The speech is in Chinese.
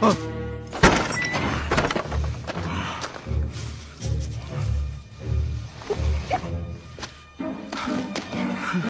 啊